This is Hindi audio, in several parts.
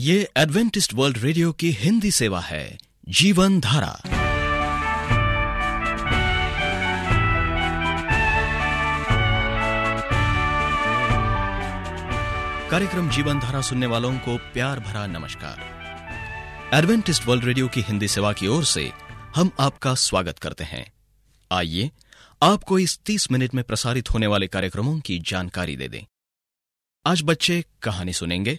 ये एडवेंटिस्ट वर्ल्ड रेडियो की हिंदी सेवा है, जीवन धारा। कार्यक्रम जीवन धारा सुनने वालों को प्यार भरा नमस्कार। एडवेंटिस्ट वर्ल्ड रेडियो की हिंदी सेवा की ओर से हम आपका स्वागत करते हैं। आइए, आपको इस 30 मिनट में प्रसारित होने वाले कार्यक्रमों की जानकारी दे दें। आज बच्चे कहानी सुनेंगे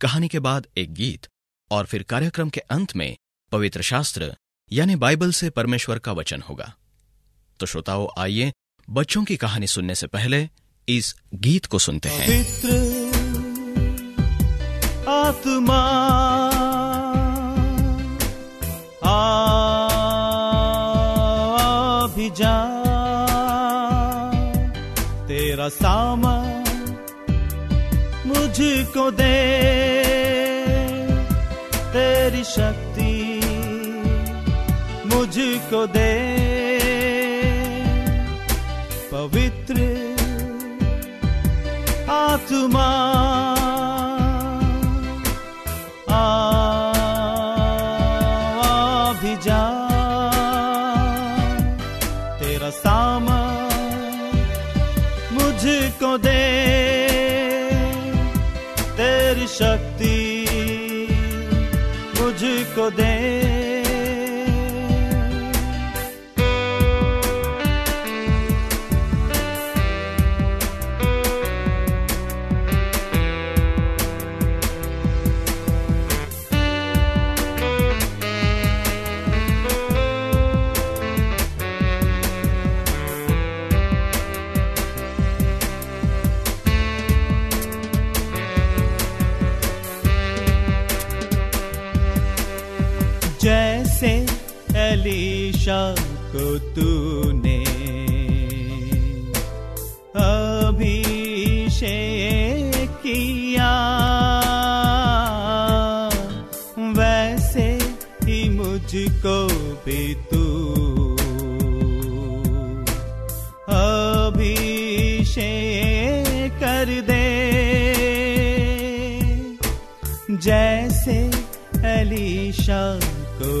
कहानी के बाद एक गीत और फिर कार्यक्रम के अंत में पवित्र शास्त्र यानी बाइबल से परमेश्वर का वचन होगा तो श्रोताओं आइए बच्चों की कहानी सुनने से पहले इस गीत को सुनते हैं आत्मा आ भी जा तेरा सामा मुझको दे तेरी शक्ति मुझको दे पवित्र आत्मा। मुझको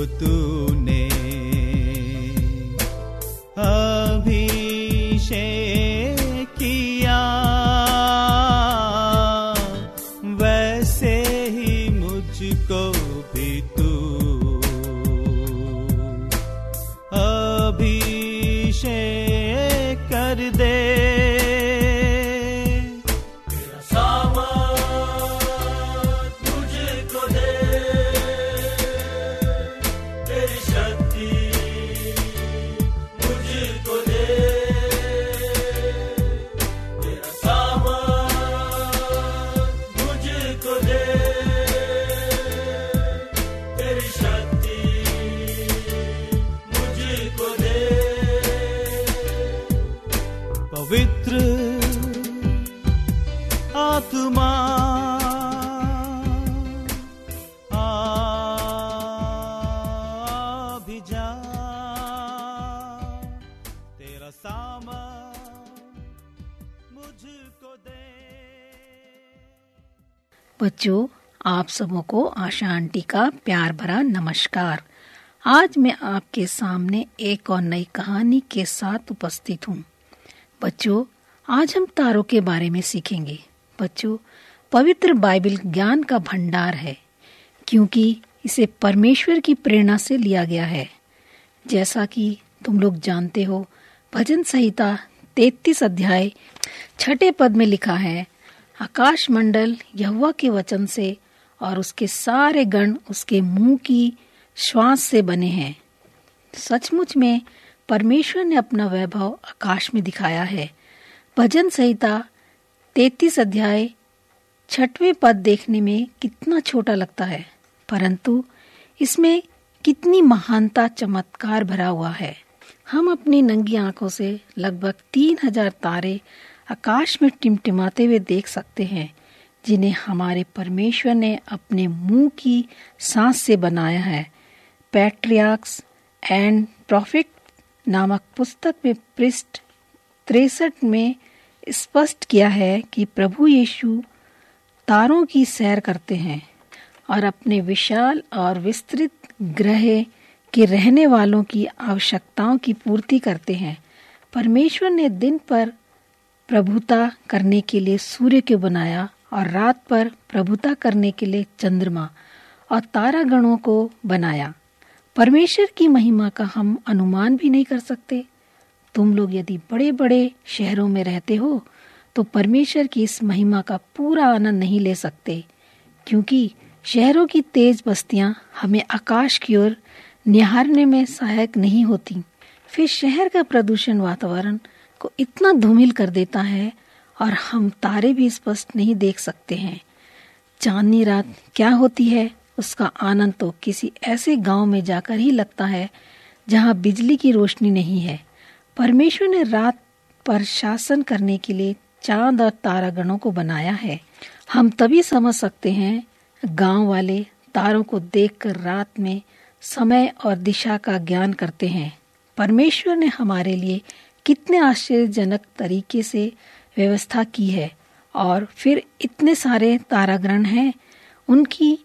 को बच्चों, आप सबों को आशा आंटी का प्यार भरा नमस्कार। आज मैं आपके सामने एक और नई कहानी के साथ उपस्थित हूँ। बच्चों, आज हम तारों के बारे में सीखेंगे। बच्चों, पवित्र बाइबल ज्ञान का भंडार है, क्योंकि इसे परमेश्वर की प्रेरणा से लिया गया है। जैसा कि तुम लोग जानते हो, भजन संहिता तैतीस अध्याय छठे पद में लिखा है आकाश मंडल यहुआ के वचन से और उसके सारे गण उसके मुँह की श्वास से बने हैं। सचमुच में परमेश्वर ने अपना वैभव आकाश में दिखाया है। भजन संहिता तैतीस अध्याय छठवें पद देखने में कितना छोटा लगता है, परंतु इसमें कितनी महानता चमत्कार भरा हुआ है। हम अपनी नंगी आँखों से लगभग तीन हज़ार तारे आकाश में टिमटिमाते हुए देख सकते हैं, जिन्हें हमारे परमेश्वर ने अपने मुँह की सांस से बनाया है। पैट्रियाक्स एंड प्रॉफिट नामक पुस्तक में पृष्ठ तिरसठ में स्पष्ट किया है कि प्रभु यीशु तारों की सैर करते हैं और अपने विशाल और विस्तृत ग्रह के रहने वालों की आवश्यकताओं की पूर्ति करते हैं। परमेश्वर ने दिन पर प्रभुता करने के लिए सूर्य को बनाया और रात पर प्रभुता करने के लिए चंद्रमा और तारागणों को बनाया। परमेश्वर की महिमा का हम अनुमान भी नहीं कर सकते। तुम लोग यदि बड़े बड़े शहरों में रहते हो तो परमेश्वर की इस महिमा का पूरा आनंद नहीं ले सकते, क्योंकि शहरों की तेज बस्तियाँ हमें आकाश की ओर निहारने में सहायक नहीं होती। फिर शहर का प्रदूषण वातावरण को इतना धूमिल कर देता है और हम तारे भी स्पष्ट नहीं देख सकते हैं। चांदनी रात क्या होती है, उसका आनंद तो किसी ऐसे गाँव में जाकर ही लगता है, जहाँ बिजली की रोशनी नहीं है। परमेश्वर ने रात पर शासन करने के लिए चाँद और तारागणों को बनाया है। हम तभी समझ सकते हैं, गाँव वाले तारों को देखकर रात में समय और दिशा का ज्ञान करते हैं। परमेश्वर ने हमारे लिए कितने आश्चर्यजनक तरीके से व्यवस्था की है और फिर इतने सारे ताराग्रहण हैं, उनकी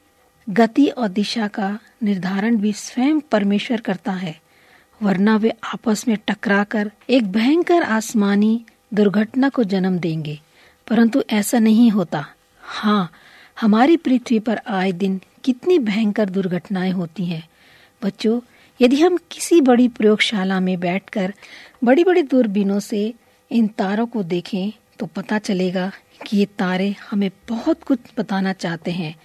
गति और दिशा का निर्धारण भी स्वयं परमेश्वर करता है, वरना वे आपस में टकराकर एक भयंकर आसमानी दुर्घटना को जन्म देंगे। परंतु ऐसा नहीं होता। हाँ हमारी पृथ्वी पर आए दिन कितनी भयंकर दुर्घटनाएँ होती हैं। बच्चों यदि हम किसी बड़ी प्रयोगशाला में बैठकर बड़ी बड़ी दूरबीनों से इन तारों को देखें तो पता चलेगा कि ये तारे हमें बहुत कुछ बताना चाहते हैं।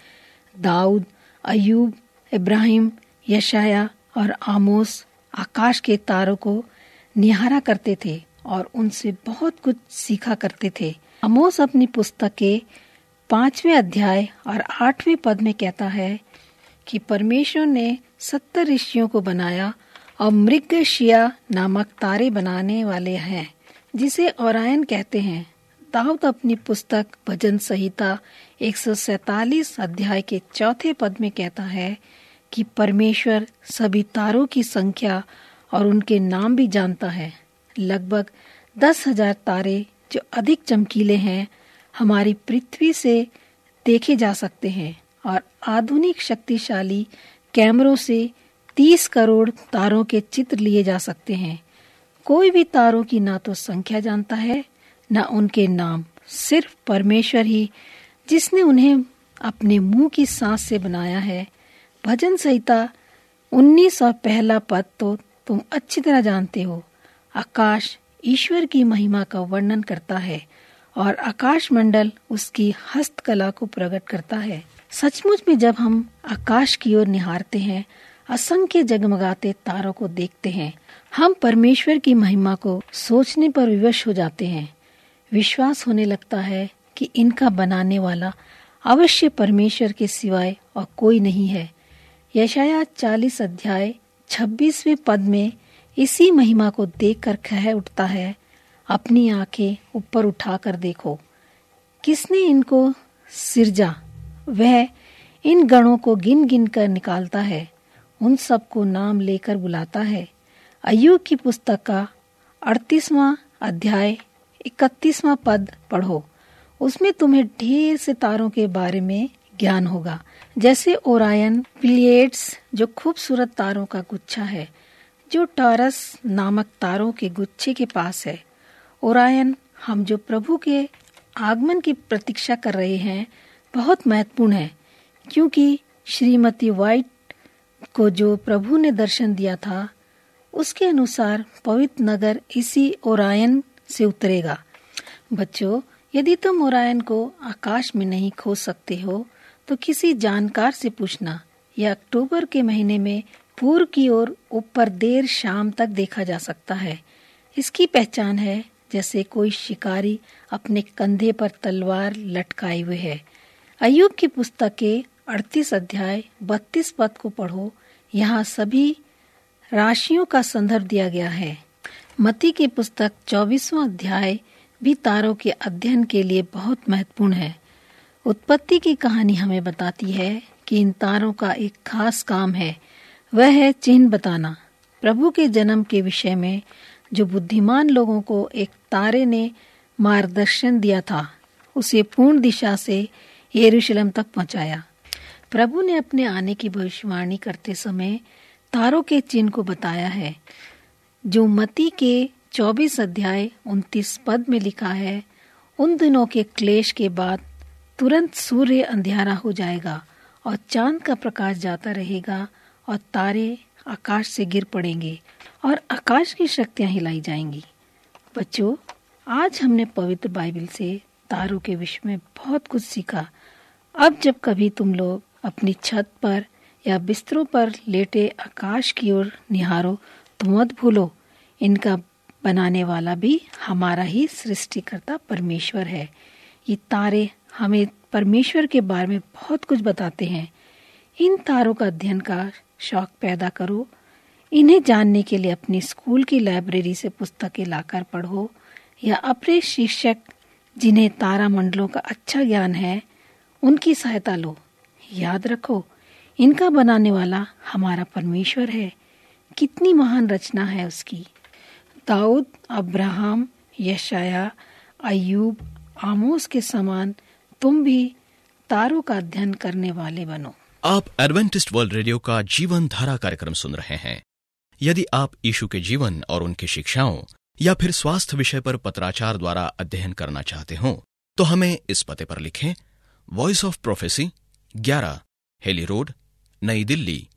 दाऊद अयूब इब्राहिम यशाया और आमोस आकाश के तारों को निहारा करते थे और उनसे बहुत कुछ सीखा करते थे। अमोस अपनी पुस्तक के पाँचवें अध्याय और आठवें पद में कहता है कि परमेश्वर ने सत्तर ऋषियों को बनाया और मृग शिया नामक तारे बनाने वाले हैं, जिसे औरायन कहते हैं। दाऊद अपनी पुस्तक भजन संहिता एक अध्याय के चौथे पद में कहता है कि परमेश्वर सभी तारों की संख्या और उनके नाम भी जानता है। लगभग दस हज़ार तारे जो अधिक चमकीले हैं, हमारी पृथ्वी से देखे जा सकते हैं। और आधुनिक शक्तिशाली कैमरों से तीस करोड़ तारों के चित्र लिए जा सकते हैं। कोई भी तारों की ना तो संख्या जानता है, न उनके नाम, सिर्फ़ परमेश्वर ही, जिसने उन्हें अपने मुँह की सांस से बनाया है। भजन संहिता, उन्नीस और पहला पद तो तुम अच्छी तरह जानते हो। आकाश ईश्वर की महिमा का वर्णन करता है और आकाश मंडल उसकी हस्तकला को प्रकट करता है। सचमुच में जब हम आकाश की ओर निहारते हैं, असंख्य जगमगाते तारों को देखते हैं, हम परमेश्वर की महिमा को सोचने पर विवश हो जाते हैं। विश्वास होने लगता है कि इनका बनाने वाला अवश्य परमेश्वर के सिवाय और कोई नहीं है। यशाया चालीस अध्याय, छब्बीसवें पद में इसी महिमा को देखकर कह उठता है, अपनी आँखें ऊपर उठाकर देखो। किसने इनको सिरजा वह इन गणों को गिन गिन कर निकालता है। उन सबको नाम लेकर बुलाता है। अयुब की पुस्तक का अड़तीसवां अध्याय, इकतीसवां पद पढ़ो। उसमें तुम्हें ढेर से तारों के बारे में ज्ञान होगा। जैसे ओरायन प्लिएट्स जो खूबसूरत तारों का गुच्छा है, जो टॉरस नामक तारों के गुच्छे के पास है। ओरायन, हम जो प्रभु के आगमन की प्रतीक्षा कर रहे हैं बहुत महत्वपूर्ण है, क्योंकि श्रीमती वाइट को जो प्रभु ने दर्शन दिया था, उसके अनुसार पवित्र नगर इसी ओरायन से उतरेगा। बच्चों, यदि तुम ओरायन को आकाश में नहीं खोज सकते हो तो किसी जानकार से पूछना। यह अक्टूबर के महीने में पूर्व की ओर ऊपर देर शाम तक देखा जा सकता है। इसकी पहचान है, जैसे कोई शिकारी अपने कंधे पर तलवार लटकाए हुए है। अयुब की पुस्तक के अड़तीस अध्याय बत्तीस पद को पढ़ो। यहाँ सभी राशियों का संदर्भ दिया गया है। मती की पुस्तक चौबीसवा अध्याय भी तारों के अध्ययन के लिए बहुत महत्वपूर्ण है। उत्पत्ति की कहानी हमें बताती है कि इन तारों का एक खास काम है, वह है चिन्ह बताना। प्रभु के जन्म के विषय में जो बुद्धिमान लोगों को एक तारे ने मार्गदर्शन दिया था, उसे पूर्ण दिशा से यरूशलेम तक पहुँचाया। प्रभु ने अपने आने की भविष्यवाणी करते समय तारों के चिन्ह को बताया है, जो मती के 24 अध्याय 29 पद में लिखा है, उन दिनों के क्लेश के बाद तुरंत सूर्य अंधेरा हो जाएगा और चाँद का प्रकाश जाता रहेगा और तारे आकाश से गिर पड़ेंगे और आकाश की शक्तियाँ हिलाई जाएँगी। बच्चों, आज हमने पवित्र बाइबल से तारों के विषय में बहुत कुछ सीखा। अब जब कभी तुम लोग अपनी छत पर या बिस्तरों पर लेटे आकाश की ओर निहारो तो मत भूलो। इनका बनाने वाला भी हमारा ही सृष्टिकर्ता परमेश्वर है। ये तारे हमें परमेश्वर के बारे में बहुत कुछ बताते हैं। इन तारों का अध्ययन का शौक पैदा करो। इन्हें जानने के लिए अपनी स्कूल की लाइब्रेरी से पुस्तकें लाकर पढ़ो। या अपने शिक्षक जिन्हें तारा मंडलों का अच्छा ज्ञान है उनकी सहायता लो। याद रखो, इनका बनाने वाला हमारा परमेश्वर है। कितनी महान रचना है उसकी। दाऊद, अब्राहम यशाया अयूब आमोस के समान तुम भी तारों का अध्ययन करने वाले बनो। आप एडवेंटिस्ट वर्ल्ड रेडियो का जीवन धारा कार्यक्रम सुन रहे हैं। यदि आप यीशु के जीवन और उनकी शिक्षाओं या फिर स्वास्थ्य विषय पर पत्राचार द्वारा अध्ययन करना चाहते हो तो हमें इस पते पर लिखें voice of prophecy 11 Hailey road Nai Delhi,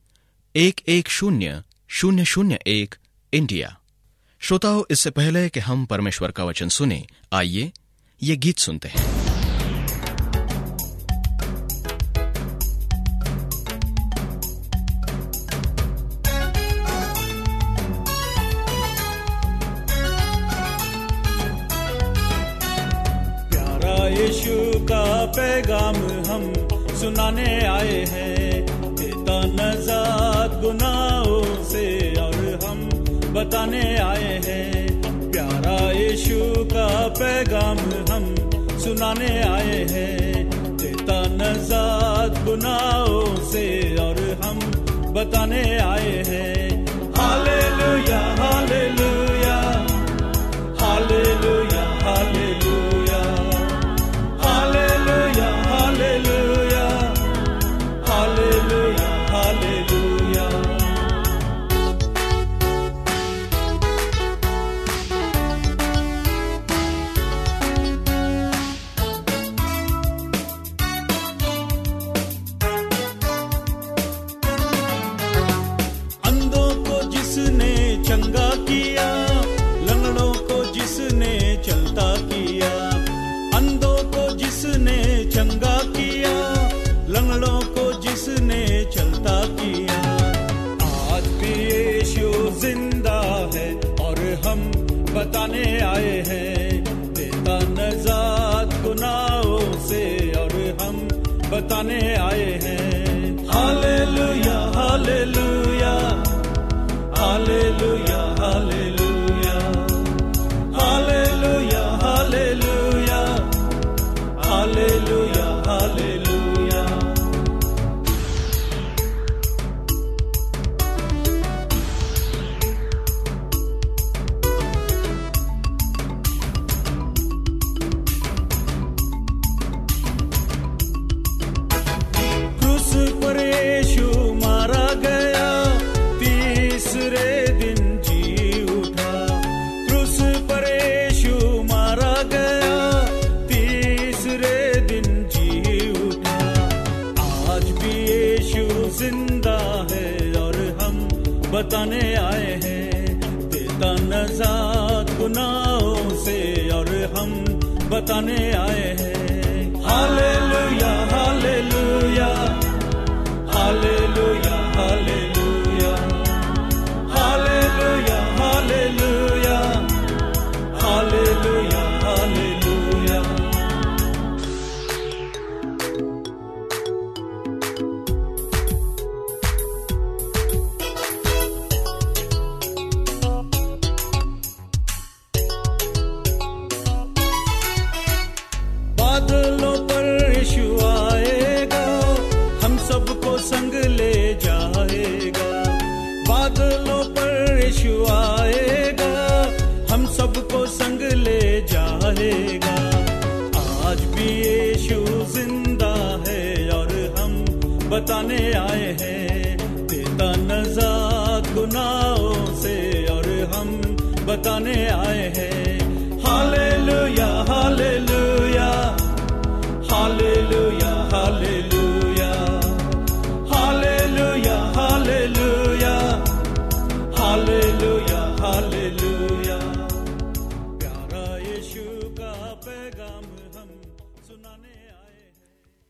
एक एक शून्य शून्य शून्य एक इंडिया श्रोताओं, इससे पहले कि हम परमेश्वर का वचन सुने, आइए ये गीत सुनते हैं। पैगाम हम सुनाने आए हैं। देता नजात गुनाहों से और हम बताने आए हैं। प्यारा यीशु का पैगाम हम सुनाने आए हैं। देता नजात गुनाहों से और हम बताने आए हैं।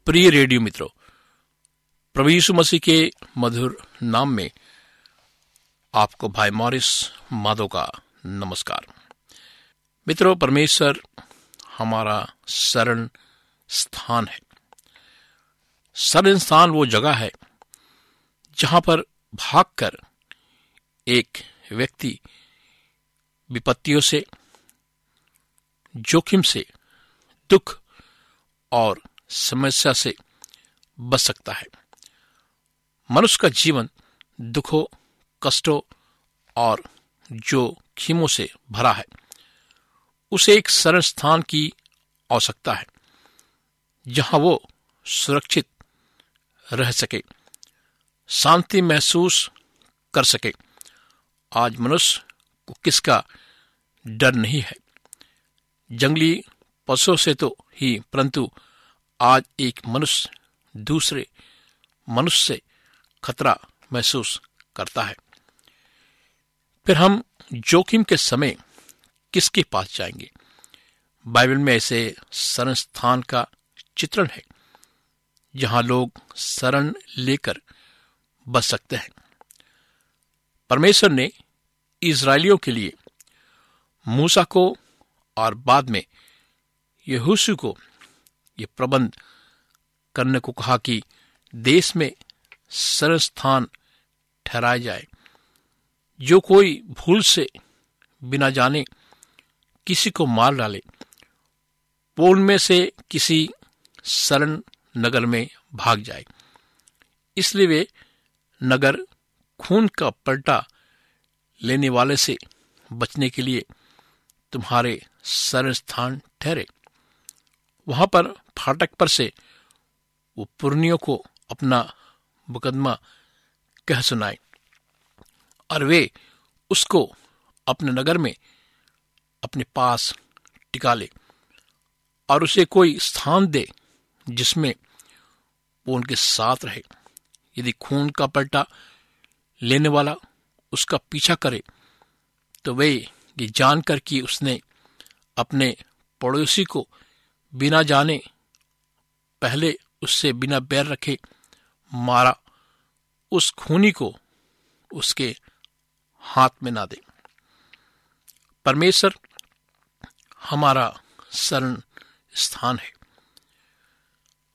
प्रिय रेडियो मित्रों, प्रभु यीशु मसीह के मधुर नाम में आपको भाई मॉरिस माधो का नमस्कार। मित्रों, परमेश्वर हमारा शरण स्थान है। शरण स्थान वो जगह है जहाँ पर भागकर एक व्यक्ति विपत्तियों से, जोखिम से, दुख और समस्या से बच सकता है। मनुष्य का जीवन दुखों, कष्टों और जोखिमों से भरा है। उसे एक सरल स्थान की आवश्यकता है, जहाँ वो सुरक्षित रह सके, शांति महसूस कर सके। आज मनुष्य को किसका डर नहीं है? जंगली पशुओं से तो ही, परंतु आज एक मनुष्य दूसरे मनुष्य से खतरा महसूस करता है। फिर हम जोखिम के समय किसके पास जाएँगे? बाइबल में ऐसे शरण स्थान का चित्रण है, जहाँ लोग शरण लेकर बच सकते हैं। परमेश्वर ने इज़राइलियों के लिए, मूसा को और बाद में यहूसू को यह प्रबंध करने को कहा कि देश में शरण स्थान ठहराया जाए। जो कोई भूल से बिना जाने किसी को मार डाले वो उनमें से किसी शरण नगर में भाग जाए। इसलिए वे नगर खून का पलटा लेने वाले से बचने के लिए तुम्हारे शरण स्थान ठहरे। वहाँ पर फाटक पर से वो पुर्नियों को अपना मुकदमा कह सुनाए और वे उसको अपने नगर में अपने पास टिका ले और उसे कोई स्थान दे जिसमें वो उनके साथ रहे। यदि खून का पलटा लेने वाला उसका पीछा करे तो वे ये जानकर कि उसने अपने पड़ोसी को बिना जाने, पहले उससे बिना बैर रखे मारा, उस खूनी को उसके हाथ में ना दे। परमेश्वर हमारा शरण स्थान है।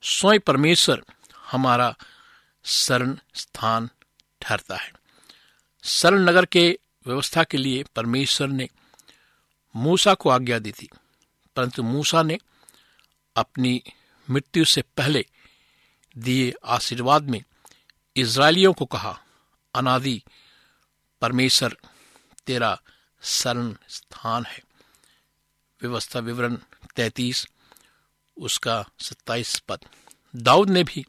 स्वयं परमेश्वर हमारा शरण स्थान ठहरता है। शरण नगर के व्यवस्था के लिए परमेश्वर ने मूसा को आज्ञा दी थी। परंतु मूसा ने अपनी मृत्यु से पहले दिए आशीर्वाद में इज़राइलियों को कहा, अनादि, परमेश्वर तेरा शरण स्थान है। व्यवस्था विवरण तैतीस, उसका सत्ताईस पद। दाऊद ने भी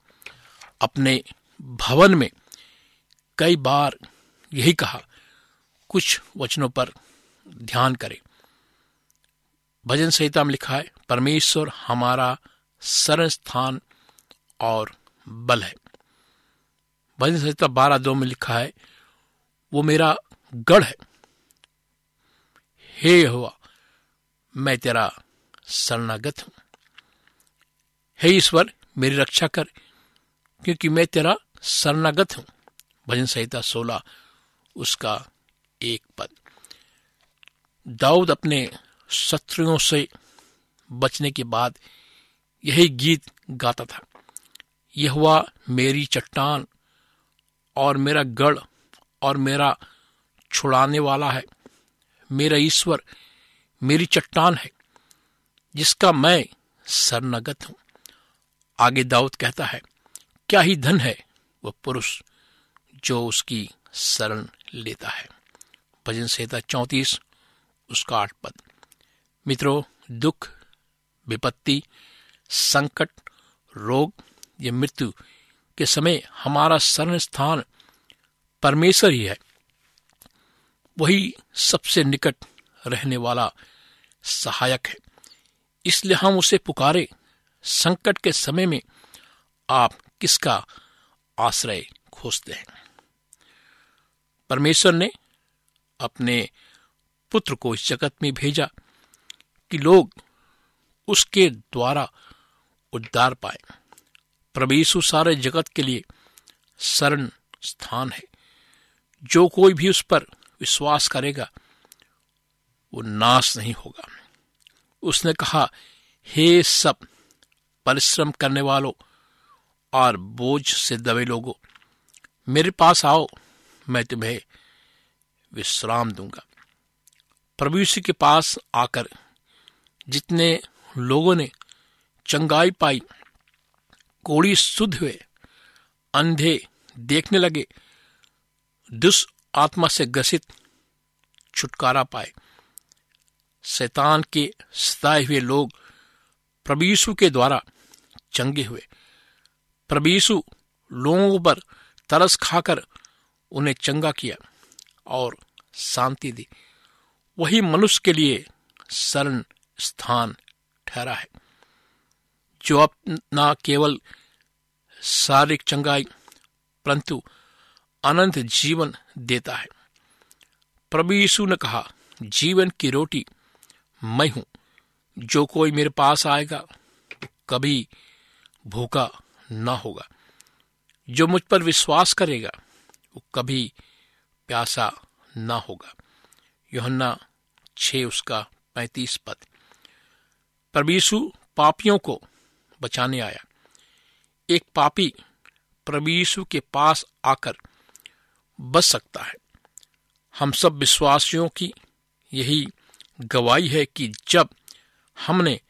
अपने भवन में कई बार यही कहा। कुछ वचनों पर ध्यान करें। भजन संहिता में लिखा है, परमेश्वर हमारा शरण स्थान और बल है। भजन संहिता बारह दो में लिखा है, वो मेरा गढ़ है। हे हुआ मैं तेरा शरणागत हूँ। हे ईश्वर, मेरी रक्षा कर, क्योंकि मैं तेरा शरणागत हूँ। भजन संहिता सोलह उसका एक पद। दाऊद अपने शत्रुओं से बचने के बाद यही गीत गाता था। यह हुआ मेरी चट्टान और मेरा गढ़ और मेरा छुड़ाने वाला है। मेरा ईश्वर मेरी चट्टान है, जिसका मैं शरणागत हूँ। आगे दाऊद कहता है, क्या ही धन है वह पुरुष जो उसकी शरण लेता है। भजन संहिता चौतीस, उसका आठ पद। मित्रों, दुख, विपत्ति, संकट, रोग, या मृत्यु के समय हमारा शरण स्थान परमेश्वर ही है। वही सबसे निकट रहने वाला सहायक है। इसलिए हम उसे पुकारे, संकट के समय में आप किसका आश्रय खोजते हैं? परमेश्वर ने अपने पुत्र को इस जगत में भेजा कि लोग उसके द्वारा उद्धार पाए। प्रभु सारे जगत के लिए शरण स्थान है। जो कोई भी उस पर विश्वास करेगा, वो नाश नहीं होगा। उसने कहा, हे सब परिश्रम करने वालों और बोझ से दबे लोगों, मेरे पास आओ मैं तुम्हें विश्राम दूँगा। प्रभु यीशु के पास आकर जितने लोगों ने चंगाई पाई, कोड़ी शुद्ध हुए, अंधे देखने लगे दुष्ट आत्मा से ग्रसित छुटकारा पाए। शैतान के सताए हुए लोग प्रभु यीशु के द्वारा चंगे हुए। प्रभु यीशु लोगों पर तरस खाकर उन्हें चंगा किया और शांति दी। वही मनुष्य के लिए शरण स्थान ठहरा है, जो अब न केवल शारीरिक चंगाई, परंतु अनंत जीवन देता है। प्रभु यीशु ने कहा, जीवन की रोटी मैं हूँ। जो कोई मेरे पास आएगा, कभी भूखा ना होगा। जो मुझ पर विश्वास करेगा वो कभी प्यासा ना होगा। योहन्ना छ उसका पैतीस पद। प्रभु पापियों को बचाने आया। एक पापी प्रभु के पास आकर बच सकता है। हम सब विश्वासियों की यही गवाही है कि जब हमने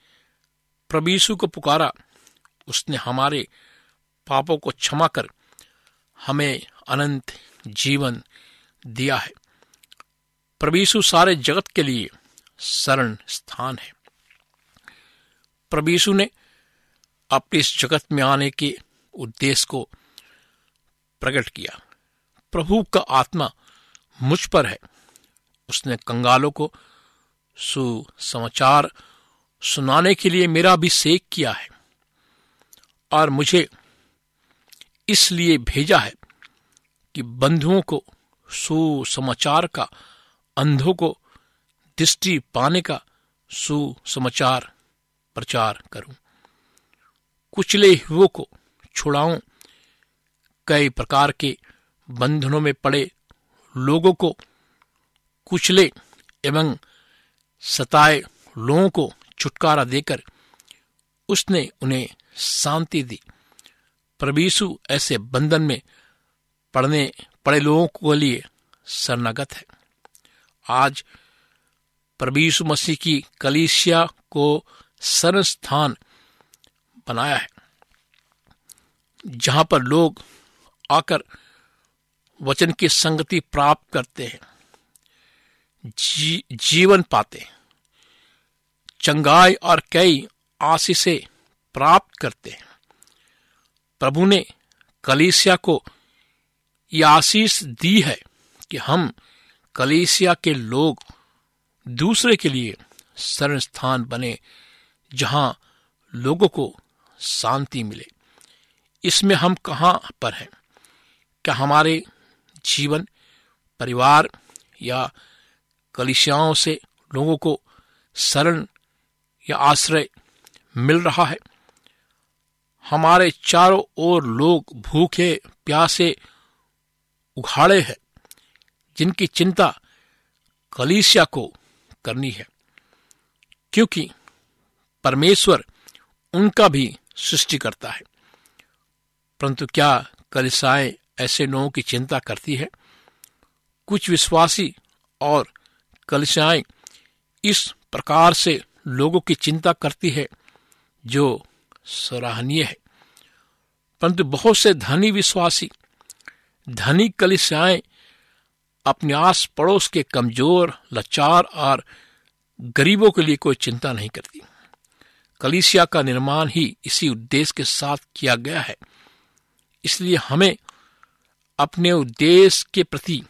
प्रभु को पुकारा, उसने हमारे पापों को क्षमा कर हमें अनंत जीवन दिया है। प्रभु सारे जगत के लिए शरण स्थान है। प्रभु ने अपने इस जगत में आने के उद्देश्य को प्रकट किया। प्रभु का आत्मा मुझ पर है। उसने कंगालों को सुसमाचार सुनाने के लिए मेरा भी अभिषेक किया है और मुझे इसलिए भेजा है कि बंधुओं को, सुसमाचार का, अंधों को दृष्टि पाने का सुसमाचार प्रचार करूँ। कुचले हुओं को छुड़ाऊं। कई प्रकार के बंधनों में पड़े लोगों को कुचले एवं सताए लोगों को छुटकारा देकर उसने उन्हें शांति दी। प्रभीसु ऐसे बंधन में पड़ने पड़े लोगों के लिए शरणागत है। आज प्रभीसु मसीह की कलीसिया को शरण स्थान बनाया है जहाँ पर लोग आकर वचन की संगति प्राप्त करते हैं जी, जीवन पाते हैं चंगाई और कई आशीषें प्राप्त करते हैं। प्रभु ने कलीसिया को यह आशीष दी है कि हम कलीसिया के लोग दूसरे के लिए शरण स्थान बने, जहाँ लोगों को शांति मिले। इसमें हम कहाँ पर हैं? क्या हमारे जीवन, परिवार या कलिसियाओं से लोगों को शरण या आश्रय मिल रहा है? हमारे चारों ओर लोग भूखे, प्यासे उघाड़े हैं, जिनकी चिंता कलीसिया को करनी है। क्योंकि परमेश्वर उनका भी सृष्टि करता है। परंतु क्या कलिसाएँ ऐसे लोगों की चिंता करती है? कुछ विश्वासी और कलिसाएँ इस प्रकार से लोगों की चिंता करती है, जो सराहनीय है। परंतु बहुत से धनी विश्वासी धनी कलिसाएँ अपने आस पड़ोस के कमज़ोर, लाचार और गरीबों के लिए कोई चिंता नहीं करती। कलिसिया का निर्माण ही इसी उद्देश्य के साथ किया गया है। इसलिए हमें अपने उद्देश्य के प्रति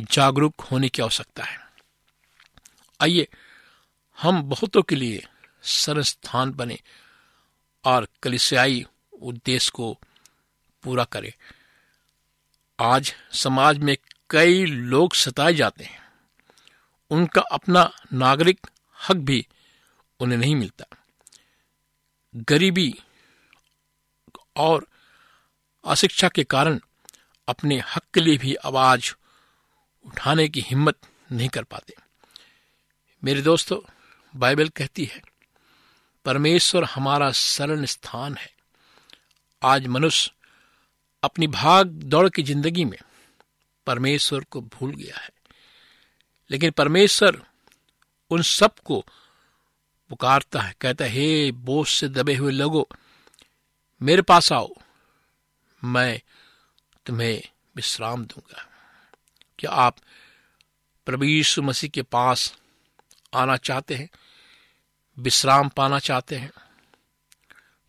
जागरूक होने की आवश्यकता है। आइए, हम बहुतों के लिए सरल स्थान बने और कलिसियाई उद्देश्य को पूरा करें। आज समाज में कई लोग सताए जाते हैं। उनका अपना नागरिक हक भी उन्हें नहीं मिलता। गरीबी और अशिक्षा के कारण अपने हक के लिए भी आवाज़ उठाने की हिम्मत नहीं कर पाते। मेरे दोस्तों, बाइबल कहती है, परमेश्वर हमारा शरण स्थान है। आज मनुष्य अपनी भाग दौड़ की ज़िंदगी में परमेश्वर को भूल गया है। लेकिन परमेश्वर उन सबको पुकारता है, कहता है, हे, बोझ से दबे हुए लोगों, मेरे पास आओ, मैं तुम्हें विश्राम दूँगा। क्या आप प्रभु यीशु मसीह के पास आना चाहते हैं? विश्राम पाना चाहते हैं?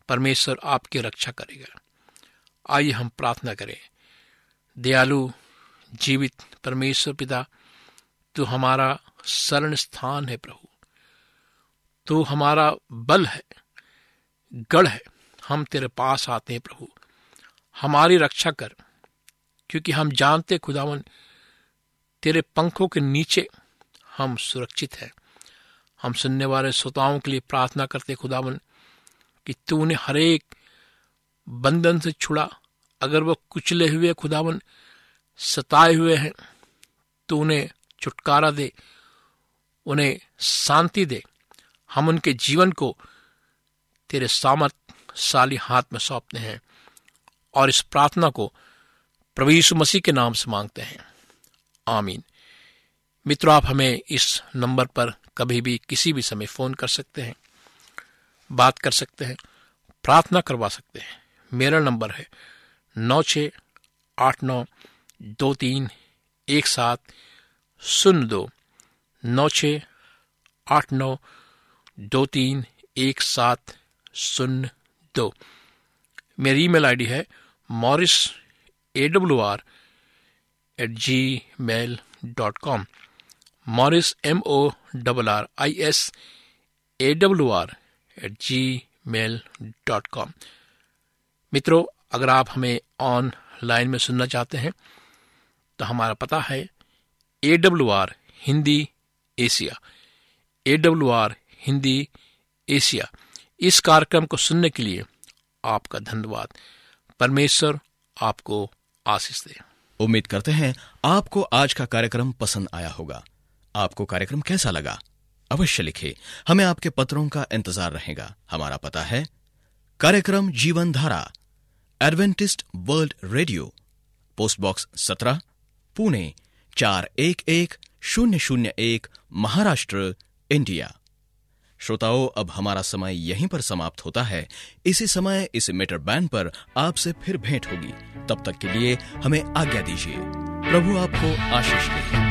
परमेश्वर आपकी रक्षा करेगा। आइए हम प्रार्थना करें। दयालु, जीवित परमेश्वर पिता, तू हमारा शरण स्थान है प्रभु। तू हमारा बल है, गढ़ है। हम तेरे पास आते हैं प्रभु। हमारी रक्षा कर, क्योंकि हम जानते खुदावन, तेरे पंखों के नीचे हम सुरक्षित हैं। हम सुनने वाले श्रोताओं के लिए प्रार्थना करते खुदावन, कि तू उन्हें हरेक बंधन से छुड़ा अगर वो कुचले हुए खुदावन सताए हुए हैं तो उन्हें छुटकारा दे, उन्हें शांति दे। हम उनके जीवन को तेरे सामर्थशाली हाथ में सौंपते हैं और इस प्रार्थना को प्रभु यीशु मसीह के नाम से मांगते हैं। आमीन। मित्रों, आप हमें इस नंबर पर कभी भी किसी भी समय फ़ोन कर सकते हैं, बात कर सकते हैं, प्रार्थना करवा सकते हैं। मेरा नंबर है नौ छ आठ नौ दो तीन एक सात शून्य दो। नौ छ आठ नौ दो तीन एक सात शून्य दो। मेरी ईमेल आईडी है Morris A W R at Gmail dot com Morris M O double R I S A W R at Gmail dot com मित्रों अगर आप हमें ऑनलाइन में सुनना चाहते हैं तो हमारा पता है A W R Hindi Asia A W R Hindi Asia इस कार्यक्रम को सुनने के लिए आपका धन्यवाद। परमेश्वर आपको आशीष दे। उम्मीद करते हैं आपको आज का कार्यक्रम पसंद आया होगा। आपको कार्यक्रम कैसा लगा, अवश्य लिखे। हमें आपके पत्रों का इंतज़ार रहेगा। हमारा पता है कार्यक्रम Jeevan Dhara Adventist world radio post box सत्रह, पुणे, चार एक एक शून्य शून्य एक, महाराष्ट्र, इंडिया। श्रोताओं, अब हमारा समय यहीं पर समाप्त होता है। इसी समय, इस मीटर बैंड पर आपसे फिर भेंट होगी। तब तक के लिए हमें आज्ञा दीजिए। प्रभु आपको आशीष दे।